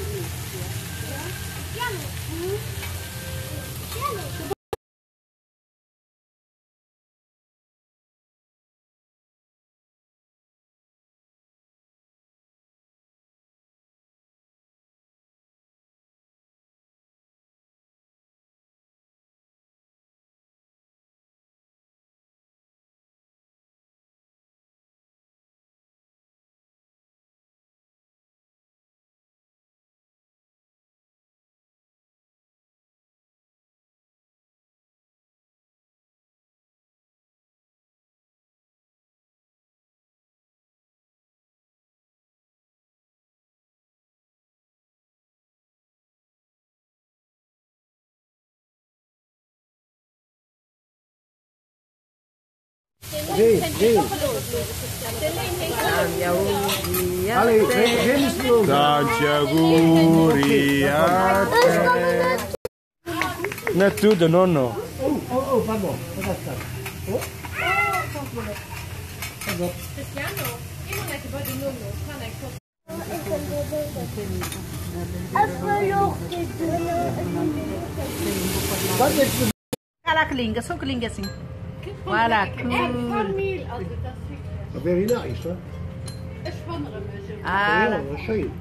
五理学学，Viens, viens. Allez, viens, viens ici. Tachaguriate. Not to the nonno. Oh, oh, oh. Aspetta. Oh. Cala a língua, só com a língua assim. Voilà, cool. Very nice, huh? Shame.